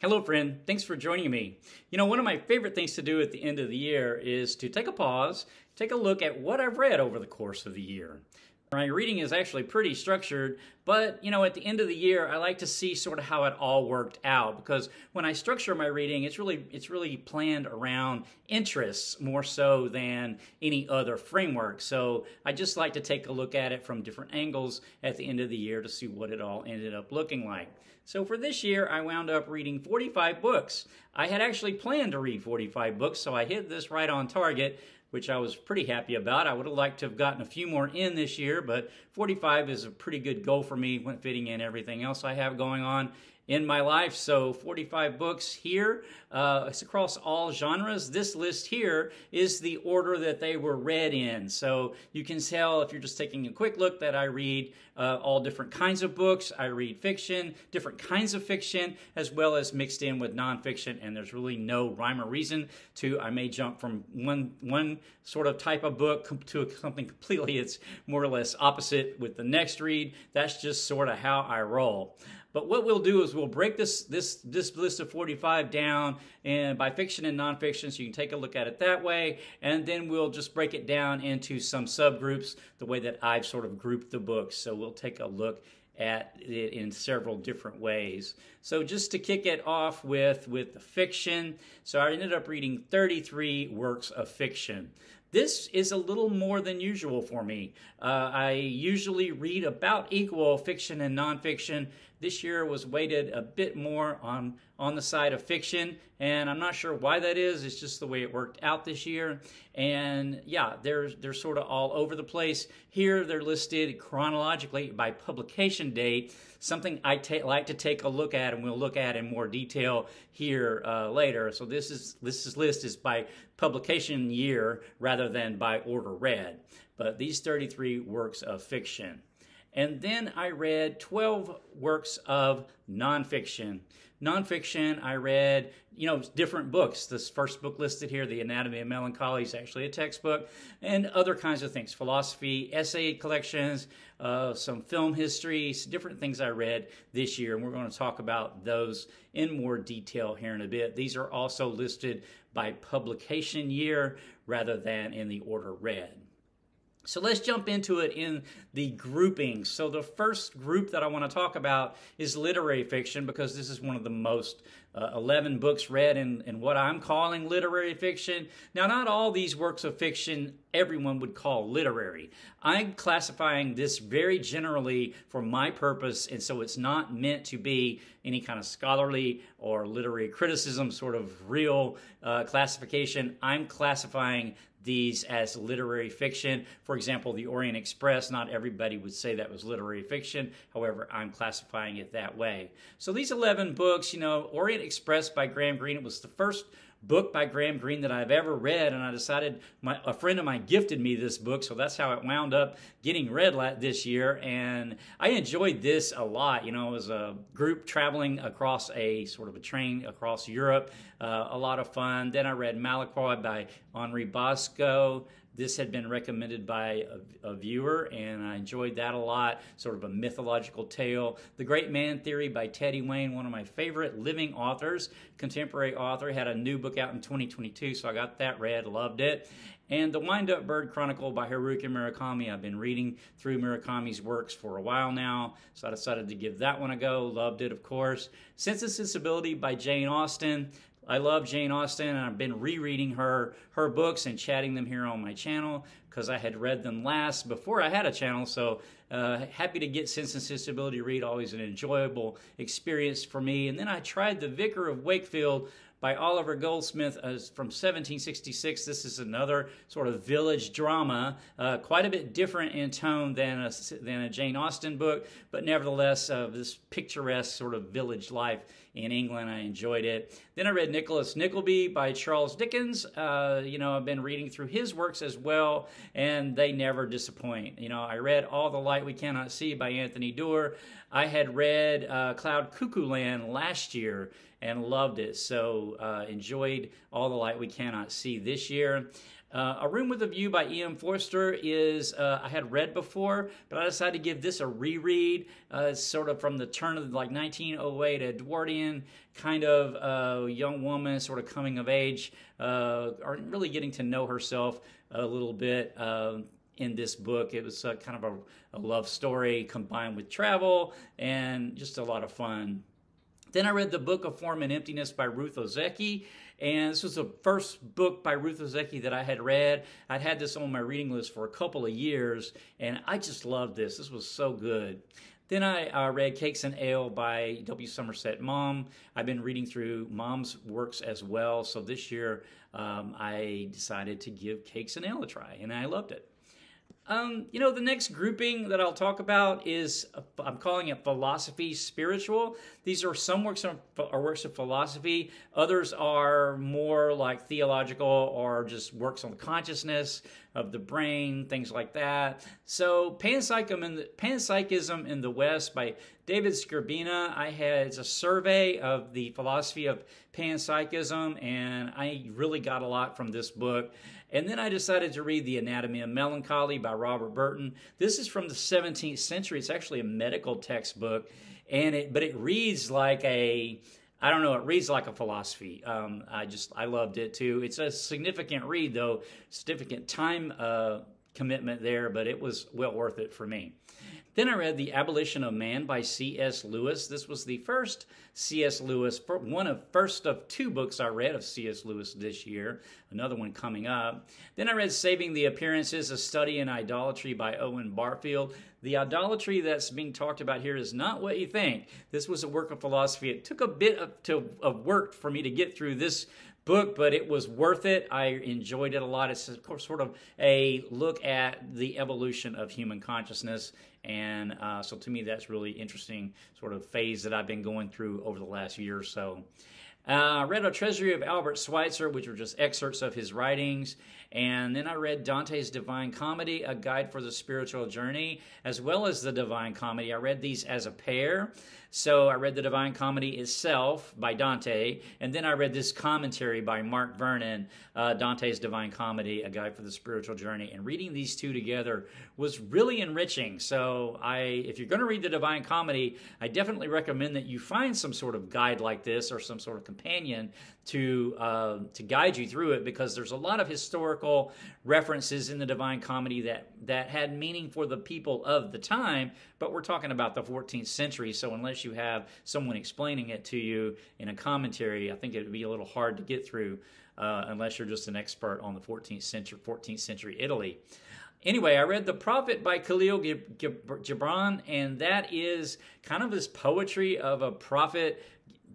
Hello, friend. Thanks for joining me. You know, one of my favorite things to do at the end of the year is to take a pause, take a look at what I've read over the course of the year. My reading is actually pretty structured, but you know, at the end of the year, I like to see sort of how it all worked out because when I structure my reading, it's really it's really planned around interests more so than any other framework. So I just like to take a look at it from different angles at the end of the year to see what it all ended up looking like. So for this year, I wound up reading 45 books. I had actually planned to read 45 books, so I hit this right on target which I was pretty happy about. I would have liked to have gotten a few more in this year, but 45 is a pretty good goal for me when fitting in everything else I have going on in my life. So 45 books here. Uh, it's across all genres. This list here is the order that they were read in. So you can tell if you're just taking a quick look that I read uh, all different kinds of books. I read fiction, different kinds of fiction, as well as mixed in with nonfiction. And there's really no rhyme or reason to. I may jump from one one sort of type of book to something completely. It's more or less opposite with the next read. That's just sort of how I roll. But what we'll do is we'll break this this this list of 45 down and by fiction and nonfiction, so you can take a look at it that way, and then we'll just break it down into some subgroups the way that I've sort of grouped the books. So we'll take a look at it in several different ways. So just to kick it off with with the fiction, so I ended up reading 33 works of fiction. This is a little more than usual for me. Uh, I usually read about equal fiction and nonfiction. This year was weighted a bit more on, on the side of fiction, and I'm not sure why that is. It's just the way it worked out this year. And yeah, they're, they're sort of all over the place. Here they're listed chronologically by publication date, something I like to take a look at and we'll look at in more detail here uh, later. So this is this is list is by publication year rather than by order read. But these 33 works of fiction. And then I read 12 works of nonfiction. Nonfiction, I read, you know, different books. This first book listed here, The Anatomy of Melancholy, is actually a textbook, and other kinds of things philosophy, essay collections, uh, some film histories, different things I read this year. And we're going to talk about those in more detail here in a bit. These are also listed by publication year rather than in the order read. So let's jump into it in the groupings. So the first group that I want to talk about is literary fiction because this is one of the most uh, 11 books read in, in what I'm calling literary fiction. Now, not all these works of fiction everyone would call literary. I'm classifying this very generally for my purpose, and so it's not meant to be any kind of scholarly or literary criticism sort of real uh, classification. I'm classifying these as literary fiction. For example, the Orient Express, not everybody would say that was literary fiction. However, I'm classifying it that way. So these 11 books, you know, Orient Express by Graham Greene, it was the first book by Graham Greene that I've ever read, and I decided my, a friend of mine gifted me this book, so that's how it wound up getting read this year. And I enjoyed this a lot. You know, it was a group traveling across a sort of a train across Europe, uh, a lot of fun. Then I read Malicroix by Henri Bosco. This had been recommended by a, a, viewer, and I enjoyed that a lot. Sort of a mythological tale. The Great Man Theory by Teddy Wayne, one of my favorite living authors, contemporary author, had a new book out in 2022, so I got that read, loved it. And The Wind Up Bird Chronicle by Haruki Murakami. I've been reading through Murakami's works for a while now, so I decided to give that one a go. Loved it, of course. Sense of Sensibility by Jane Austen. I love Jane Austen, and I've been rereading her her books and chatting them here on my channel because I had read them last before I had a channel. So uh, happy to get Sense and Sensibility read, always an enjoyable experience for me. And then I tried The Vicar of Wakefield by Oliver Goldsmith uh, from 1766. This is another sort of village drama, uh, quite a bit different in tone than a, than a Jane Austen book, but nevertheless, uh, this picturesque sort of village life in England. I enjoyed it. Then I read Nicholas Nickleby by Charles Dickens. Uh, you know, I've been reading through his works as well, and they never disappoint. You know, I read All the Light We Cannot See by Anthony Doerr. I had read uh, Cloud Cuckoo Land last year and loved it. So uh, enjoyed All the Light We Cannot See this year. Uh, a Room with a View by E.M. Forster is, uh, I had read before, but I decided to give this a reread. Uh, sort of from the turn of like 1908, Edwardian kind of uh, young woman, sort of coming of age, uh, or really getting to know herself a little bit uh, in this book. It was kind of a, a love story combined with travel and just a lot of fun. Then I read the Book of Form and Emptiness by Ruth Ozeki. And this was the first book by Ruth Ozeki that I had read. I'd had this on my reading list for a couple of years, and I just loved this. This was so good. Then I uh, read Cakes and Ale by W. Somerset Maugham. I've been reading through Maugham works as well. So this year um, I decided to give Cakes and Ale a try, and I loved it. Um, you know, the next grouping that I'll talk about is I'm calling it philosophy spiritual. These are some works are works of philosophy. Others are more like theological or just works on the consciousness of the brain, things like that. So panpsychism in the, panpsychism in the West by David Skrbina. I had it's a survey of the philosophy of panpsychism, and I really got a lot from this book. And then I decided to read The Anatomy of Melancholy by Robert Burton. This is from the 17th century. It's actually a medical textbook, and it but it reads like a I don't know. It reads like a philosophy. Um, I just I loved it too. It's a significant read though, significant time uh, commitment there, but it was well worth it for me. Then I read The Abolition of Man by C.S. Lewis. This was the first C.S. Lewis, one of first of two books I read of C.S. Lewis this year, another one coming up. Then I read Saving the Appearances, A Study in Idolatry by Owen Barfield. The idolatry that's being talked about here is not what you think. This was a work of philosophy. It took a bit of, to, of work for me to get through this book, but it was worth it. I enjoyed it a lot. It's sort of a look at the evolution of human consciousness, and uh, so to me that's really interesting sort of phase that I've been going through over the last year or so. Uh, I read A Treasury of Albert Schweitzer, which were just excerpts of his writings. And then I read Dante's Divine Comedy, A Guide for the Spiritual Journey, as well as the Divine Comedy. I read these as a pair. So I read the Divine Comedy itself by Dante, and then I read this commentary by Mark Vernon, uh, Dante's Divine Comedy, A Guide for the Spiritual Journey. And reading these two together was really enriching. So I, if you're going to read the Divine Comedy, I definitely recommend that you find some sort of guide like this or some sort of companion to uh, to guide you through it because there's a lot of historical references in the Divine Comedy that that had meaning for the people of the time. But we're talking about the 14th century, so unless you have someone explaining it to you in a commentary, I think it would be a little hard to get through uh, unless you're just an expert on the 14th century 14th century Italy. Anyway, I read The Prophet by Khalil Gibran, and that is kind of this poetry of a prophet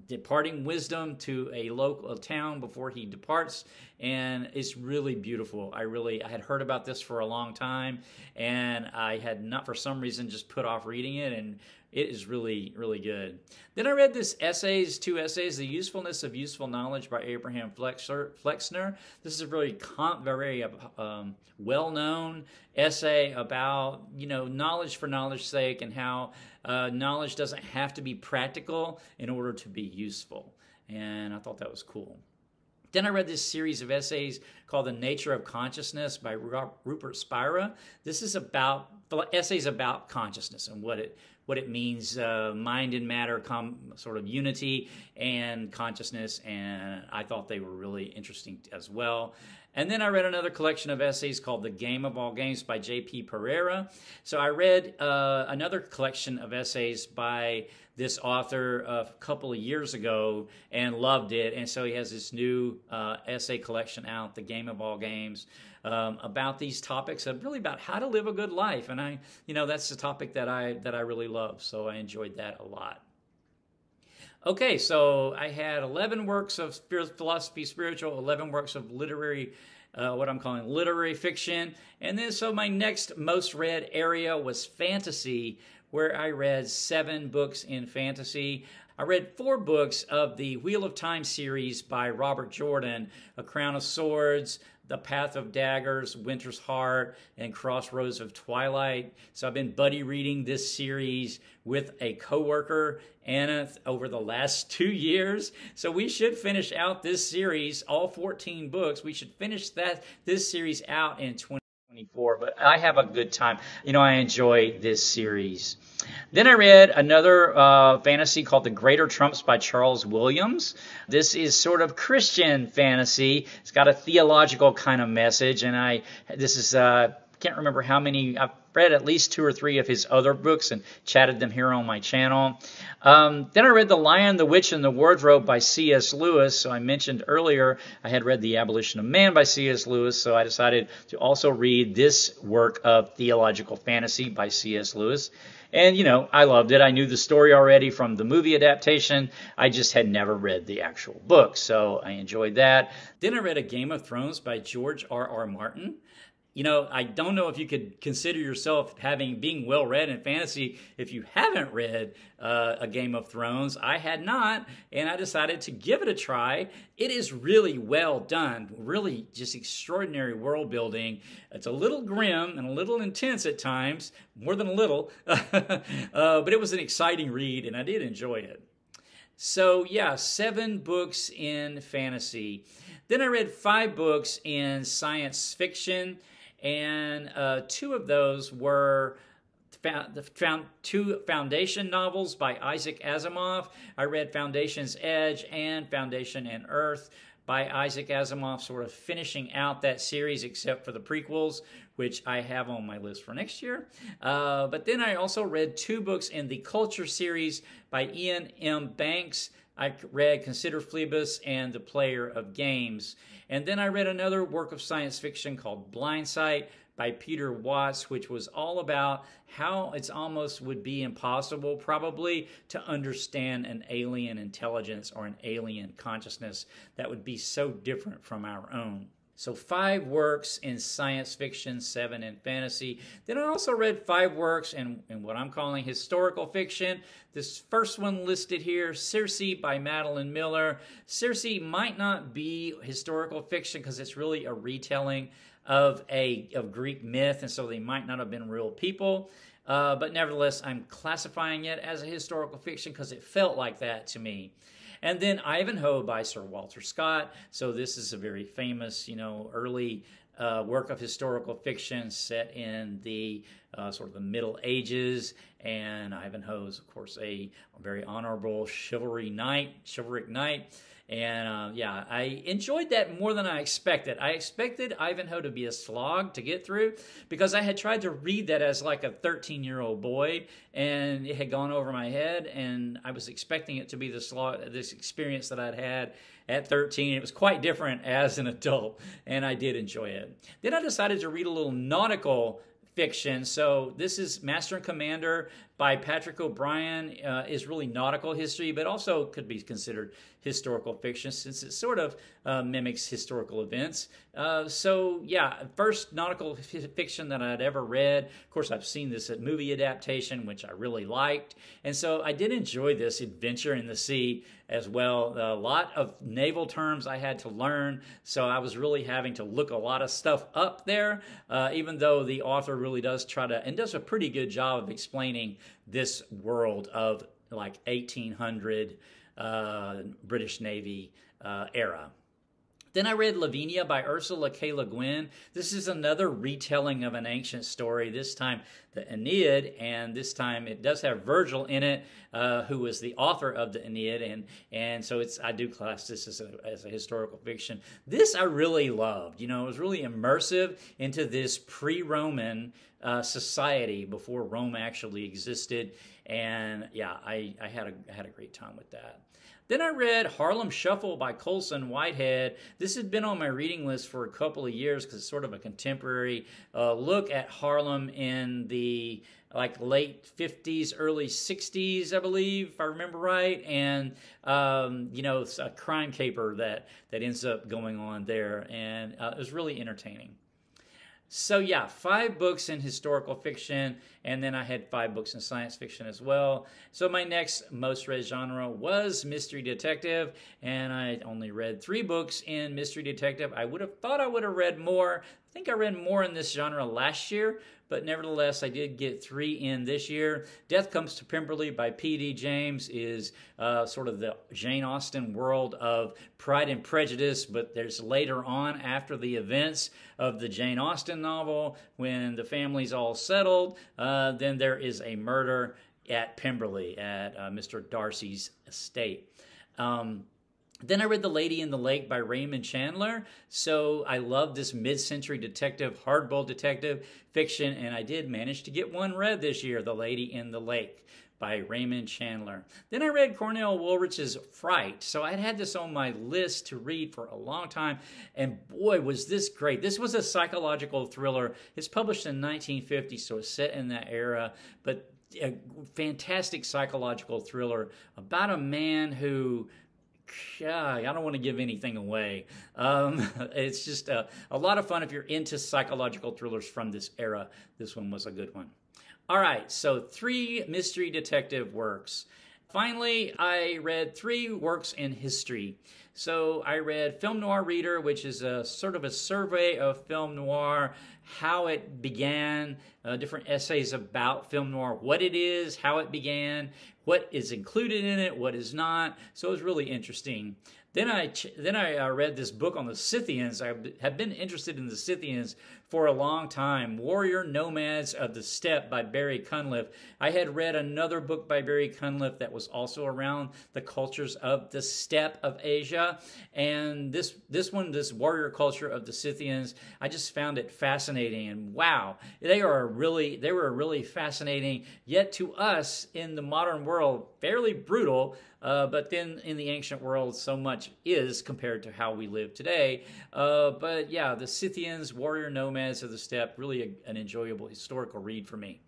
departing wisdom to a local a town before he departs and it's really beautiful i really i had heard about this for a long time and i had not for some reason just put off reading it and it is really really good then i read this essays two essays the usefulness of useful knowledge by abraham flexner this is a really very um, well-known essay about you know knowledge for knowledge's sake and how uh, knowledge doesn't have to be practical in order to be useful. And I thought that was cool. Then I read this series of essays called The Nature of Consciousness by Rupert Spira. This is about essays about consciousness and what it what it means, uh, mind and matter, com- sort of unity and consciousness. And I thought they were really interesting as well. And then I read another collection of essays called The Game of All Games by J.P. Pereira. So I read uh, another collection of essays by this author a couple of years ago and loved it. And so he has this new uh, essay collection out, The Game of All Games, um, about these topics and really about how to live a good life. And I, you know, that's the topic that I that I really love. So I enjoyed that a lot. Okay, so I had 11 works of philosophy, spiritual, 11 works of literary, uh, what I'm calling literary fiction. And then, so my next most read area was fantasy, where I read seven books in fantasy. I read four books of the Wheel of Time series by Robert Jordan A Crown of Swords, The Path of Daggers, Winter's Heart, and Crossroads of Twilight. So I've been buddy reading this series with a coworker, Anna, over the last two years. So we should finish out this series, all 14 books. We should finish that this series out in 2024. But I have a good time. You know, I enjoy this series. Then I read another uh, fantasy called The Greater Trumps by Charles Williams. This is sort of Christian fantasy. It's got a theological kind of message, and I this is uh, can't remember how many. I've read at least two or three of his other books and chatted them here on my channel. Um, then I read The Lion, the Witch, and the Wardrobe by C.S. Lewis. So I mentioned earlier I had read The Abolition of Man by C.S. Lewis, so I decided to also read this work of theological fantasy by C.S. Lewis. And, you know, I loved it. I knew the story already from the movie adaptation. I just had never read the actual book, so I enjoyed that. Then I read A Game of Thrones by George R. R. Martin you know, I don't know if you could consider yourself having being well read in fantasy if you haven't read uh, a Game of Thrones. I had not, and I decided to give it a try. It is really well done, really just extraordinary world building. It's a little grim and a little intense at times, more than a little, uh, but it was an exciting read, and I did enjoy it. So, yeah, seven books in fantasy. Then I read five books in science fiction and uh, two of those were found, two foundation novels by Isaac Asimov. I read Foundation's Edge and Foundation and Earth by Isaac Asimov, sort of finishing out that series, except for the prequels, which I have on my list for next year. Uh, but then I also read two books in the Culture series by Iain M. Banks. I read Consider Phlebas and The Player of Games. And then I read another work of science fiction called Blindsight by Peter Watts, which was all about how it's almost would be impossible, probably, to understand an alien intelligence or an alien consciousness that would be so different from our own. So, five works in science fiction, seven in fantasy. Then I also read five works in, in what I'm calling historical fiction. This first one listed here, Circe by Madeline Miller. Circe might not be historical fiction because it's really a retelling of a of Greek myth, and so they might not have been real people. Uh, but nevertheless, I'm classifying it as a historical fiction because it felt like that to me. And then Ivanhoe by Sir Walter Scott. So this is a very famous, you know, early uh, work of historical fiction set in the uh, sort of the Middle Ages. And Ivanhoe is, of course, a very honorable chivalry knight, chivalric knight. And uh, yeah, I enjoyed that more than I expected. I expected Ivanhoe to be a slog to get through because I had tried to read that as like a 13 year old boy and it had gone over my head. And I was expecting it to be the slog, this experience that I'd had at 13. It was quite different as an adult, and I did enjoy it. Then I decided to read a little nautical fiction. So this is Master and Commander by Patrick O'Brian uh, is really nautical history, but also could be considered historical fiction since it sort of uh, mimics historical events. Uh, so yeah, first nautical fiction that I'd ever read. Of course, I've seen this at movie adaptation, which I really liked, and so I did enjoy this adventure in the sea as well. A lot of naval terms I had to learn, so I was really having to look a lot of stuff up there. Uh, even though the author really does try to and does a pretty good job of explaining this world of like 1800 uh, British Navy uh, era. Then I read Lavinia by Ursula K. Le Guin. This is another retelling of an ancient story, this time the Aeneid, and this time it does have Virgil in it, uh, who was the author of the Aeneid, and and so it's I do class this as a, as a historical fiction. This I really loved. You know, it was really immersive into this pre-Roman uh, society before Rome actually existed, and yeah, I, I had a I had a great time with that. Then I read Harlem Shuffle by Colson Whitehead. This had been on my reading list for a couple of years because it's sort of a contemporary uh, look at Harlem in the like late 50s, early 60s, I believe, if I remember right. And, um, you know, it's a crime caper that, that ends up going on there. And uh, it was really entertaining. So, yeah, five books in historical fiction, and then I had five books in science fiction as well. So, my next most read genre was mystery detective, and I only read three books in mystery detective. I would have thought I would have read more. I think I read more in this genre last year, but nevertheless, I did get three in this year. Death Comes to Pemberley by P.D. James is uh, sort of the Jane Austen world of Pride and Prejudice, but there's later on, after the events of the Jane Austen novel, when the family's all settled, uh, then there is a murder at Pemberley, at uh, Mr. Darcy's estate. Um, then I read The Lady in the Lake by Raymond Chandler. So I love this mid century detective, hardboiled detective fiction, and I did manage to get one read this year The Lady in the Lake by Raymond Chandler. Then I read Cornell Woolrich's Fright. So I'd had this on my list to read for a long time, and boy, was this great. This was a psychological thriller. It's published in 1950, so it's set in that era, but a fantastic psychological thriller about a man who I don't want to give anything away. Um, it's just a, a lot of fun if you're into psychological thrillers from this era. This one was a good one. All right, so three mystery detective works. Finally, I read three works in history. So I read Film Noir Reader, which is a sort of a survey of film noir, how it began, uh, different essays about film noir, what it is, how it began, what is included in it, what is not. So it was really interesting. Then I then I uh, read this book on the Scythians. I have been interested in the Scythians for a long time. Warrior Nomads of the Steppe by Barry Cunliffe. I had read another book by Barry Cunliffe that was also around the cultures of the steppe of Asia, and this this one, this warrior culture of the Scythians, I just found it fascinating. And wow, they are really they were really fascinating. Yet to us in the modern world, fairly brutal. Uh, but then in the ancient world, so much is compared to how we live today. Uh, but yeah, the Scythians, warrior nomads of the steppe, really a, an enjoyable historical read for me.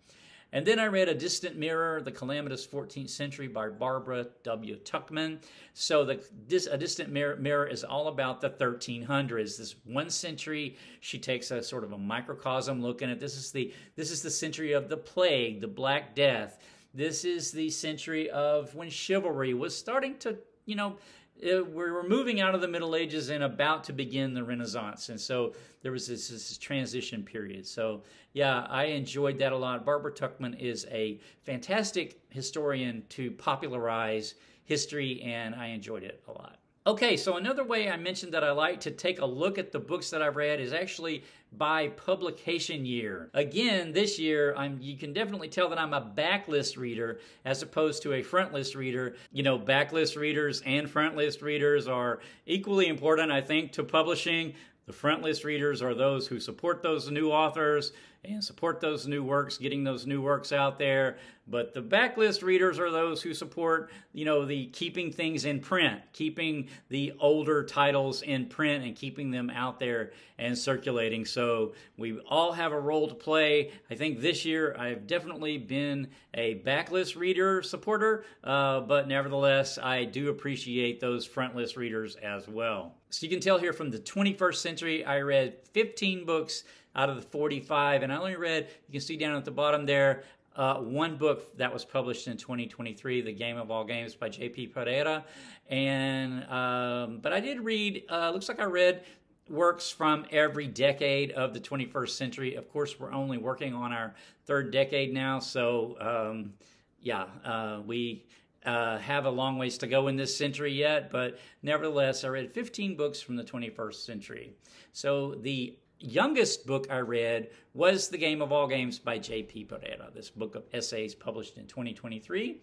And then I read A Distant Mirror, The Calamitous 14th Century by Barbara W. Tuchman. So the this, A Distant Mirror, Mirror is all about the 1300s. This one century, she takes a sort of a microcosm looking at this is the this is the century of the plague, the Black Death, this is the century of when chivalry was starting to, you know, it, uh, we were moving out of the Middle Ages and about to begin the Renaissance. And so there was this, this, transition period. So, yeah, I enjoyed that a lot. Barbara Tuchman is a fantastic historian to popularize history, and I enjoyed it a lot. Okay, so another way I mentioned that I like to take a look at the books that I've read is actually by publication year. Again, this year, I'm you can definitely tell that I'm a backlist reader as opposed to a frontlist reader. You know, backlist readers and frontlist readers are equally important, I think, to publishing. The frontlist readers are those who support those new authors and support those new works, getting those new works out there. But the backlist readers are those who support, you know, the keeping things in print, keeping the older titles in print and keeping them out there and circulating. So we all have a role to play. I think this year I've definitely been a backlist reader supporter, uh, but nevertheless, I do appreciate those frontlist readers as well. So you can tell here from the 21st century, I read 15 books out of the 45. And I only read, you can see down at the bottom there, uh, one book that was published in 2023, The Game of All Games by J.P. Pereira. And, um, but I did read, uh, looks like I read works from every decade of the 21st century. Of course, we're only working on our third decade now. So, um, yeah, uh, we uh, have a long ways to go in this century yet, but nevertheless, I read 15 books from the 21st century. So the youngest book I read was The Game of All Games by J.P. Pereira, this book of essays published in 2023.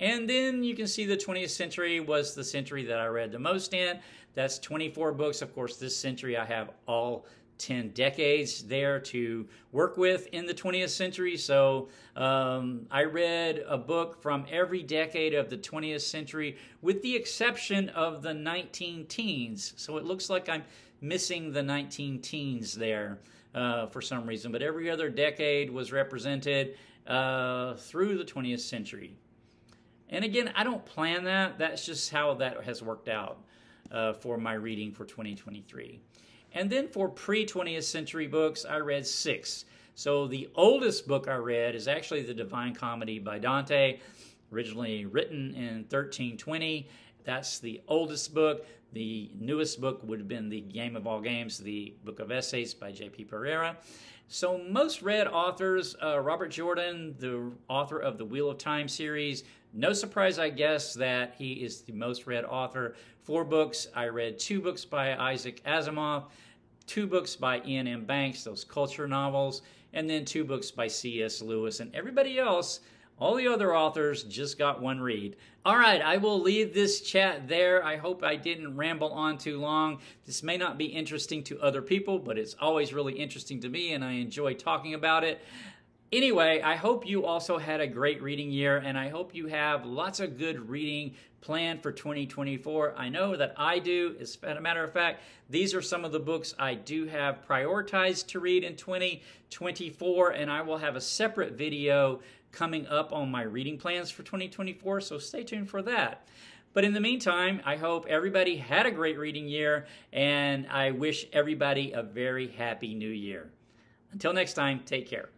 And then you can see the 20th century was the century that I read the most in. That's 24 books. Of course, this century I have all 10 decades there to work with in the 20th century. So um, I read a book from every decade of the 20th century, with the exception of the 19 teens. So it looks like I'm missing the 19 teens there uh, for some reason, but every other decade was represented uh, through the 20th century. And again, I don't plan that. That's just how that has worked out uh, for my reading for 2023. And then for pre 20th century books, I read six. So the oldest book I read is actually The Divine Comedy by Dante, originally written in 1320. That's the oldest book. The newest book would have been The Game of All Games, the book of essays by J.P. Pereira. So, most read authors uh, Robert Jordan, the author of the Wheel of Time series. No surprise, I guess, that he is the most read author. Four books. I read two books by Isaac Asimov, two books by Iain M. Banks, those culture novels, and then two books by C.S. Lewis. And everybody else all the other authors just got one read. All right, I will leave this chat there. I hope I didn't ramble on too long. This may not be interesting to other people, but it's always really interesting to me, and I enjoy talking about it. Anyway, I hope you also had a great reading year, and I hope you have lots of good reading planned for 2024. I know that I do. As a matter of fact, these are some of the books I do have prioritized to read in 2024, and I will have a separate video coming up on my reading plans for 2024, so stay tuned for that. But in the meantime, I hope everybody had a great reading year, and I wish everybody a very happy new year. Until next time, take care.